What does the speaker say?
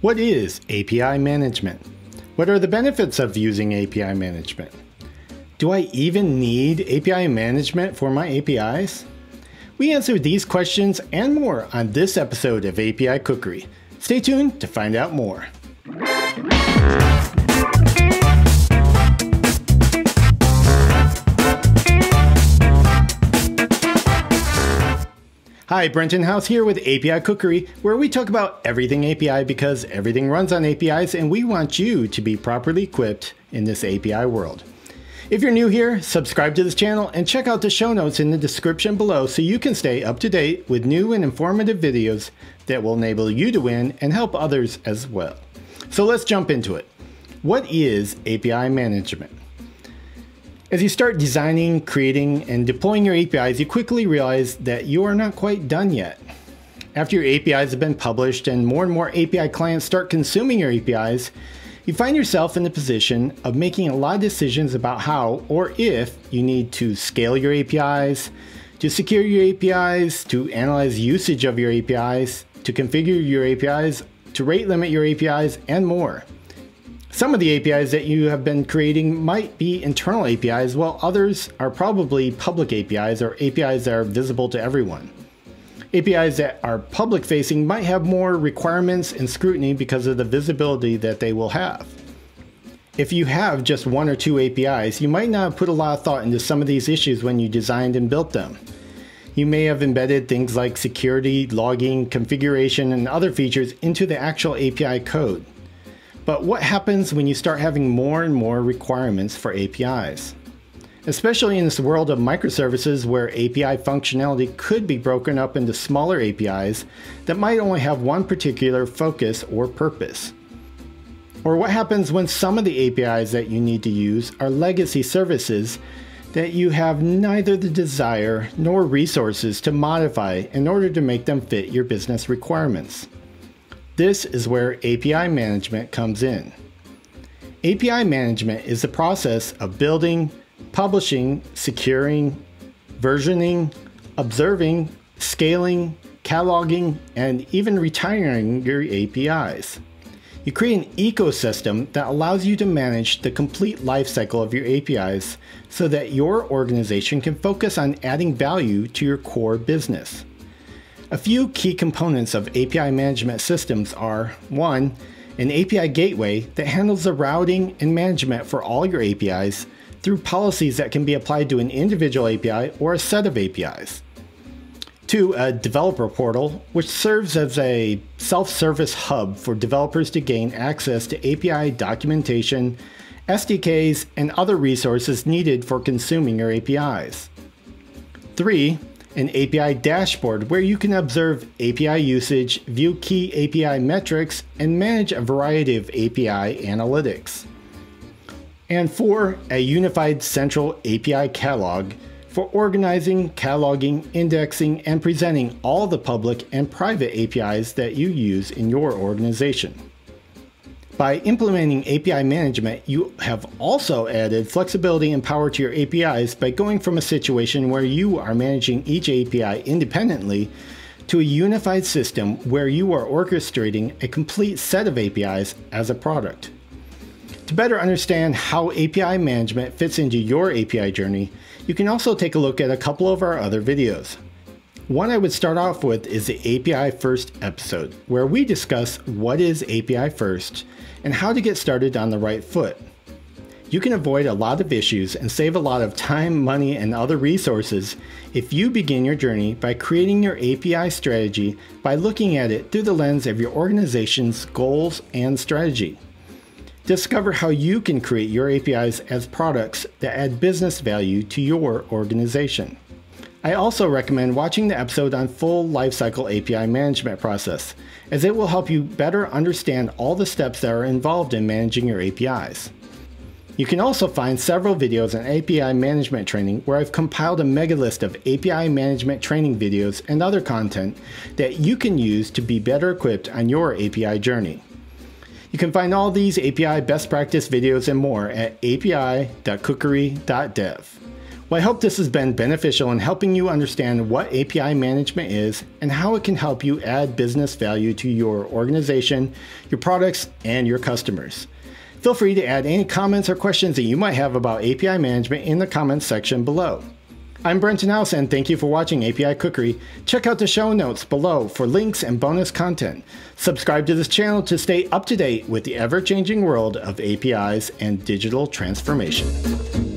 What is API management? What are the benefits of using API management? Do I even need API management for my APIs? We answer these questions and more on this episode of API Cookery. Stay tuned to find out more. Hi, Brenton House here with API Cookery, where we talk about everything API because everything runs on APIs and we want you to be properly equipped in this API world. If you're new here, subscribe to this channel and check out the show notes in the description below so you can stay up to date with new and informative videos that will enable you to win and help others as well. So let's jump into it. What is API management? As you start designing, creating, and deploying your APIs, you quickly realize that you are not quite done yet. After your APIs have been published and more and more API clients start consuming your APIs, you find yourself in the position of making a lot of decisions about how or if you need to scale your APIs, to secure your APIs, to analyze usage of your APIs, to configure your APIs, to rate limit your APIs, and more. Some of the APIs that you have been creating might be internal APIs, while others are probably public APIs or APIs that are visible to everyone. APIs that are public facing might have more requirements and scrutiny because of the visibility that they will have. If you have just one or two APIs, you might not have put a lot of thought into some of these issues when you designed and built them. You may have embedded things like security, logging, configuration, and other features into the actual API code. But what happens when you start having more and more requirements for APIs? Especially in this world of microservices where API functionality could be broken up into smaller APIs that might only have one particular focus or purpose. Or what happens when some of the APIs that you need to use are legacy services that you have neither the desire nor resources to modify in order to make them fit your business requirements. This is where API management comes in. API management is the process of building, publishing, securing, versioning, observing, scaling, cataloging, and even retiring your APIs. You create an ecosystem that allows you to manage the complete lifecycle of your APIs so that your organization can focus on adding value to your core business. A few key components of API management systems are 1. An API gateway that handles the routing and management for all your APIs through policies that can be applied to an individual API or a set of APIs. 2. A developer portal, which serves as a self service hub for developers to gain access to API documentation, SDKs, and other resources needed for consuming your APIs. 3 an API dashboard where you can observe API usage, view key API metrics, and manage a variety of API analytics. And four, a unified central API catalog for organizing, cataloging, indexing, and presenting all the public and private APIs that you use in your organization. By implementing API management, you have also added flexibility and power to your APIs by going from a situation where you are managing each API independently to a unified system where you are orchestrating a complete set of APIs as a product. To better understand how API management fits into your API journey, you can also take a look at a couple of our other videos. One I would start off with is the API First episode, where we discuss what is API First and how to get started on the right foot. You can avoid a lot of issues and save a lot of time, money, and other resources if you begin your journey by creating your API strategy by looking at it through the lens of your organization's goals and strategy. Discover how you can create your APIs as products that add business value to your organization. I also recommend watching the episode on full lifecycle API management process, as it will help you better understand all the steps that are involved in managing your APIs. You can also find several videos on API management training where I've compiled a mega list of API management training videos and other content that you can use to be better equipped on your API journey. You can find all these API best practice videos and more at api.cookery.dev. Well, I hope this has been beneficial in helping you understand what API management is and how it can help you add business value to your organization, your products, and your customers. Feel free to add any comments or questions that you might have about API management in the comments section below. I'm Brenton House and thank you for watching API Cookery. Check out the show notes below for links and bonus content. Subscribe to this channel to stay up to date with the ever changing world of APIs and digital transformation.